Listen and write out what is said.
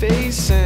face